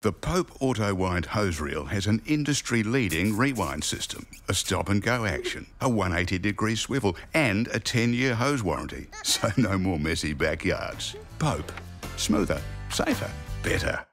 The Pope Auto Wind hose reel has an industry leading rewind system, a stop and go action, a 180 degree swivel, and a 10 year hose warranty. So no more messy backyards. Pope. Smoother, safer, better.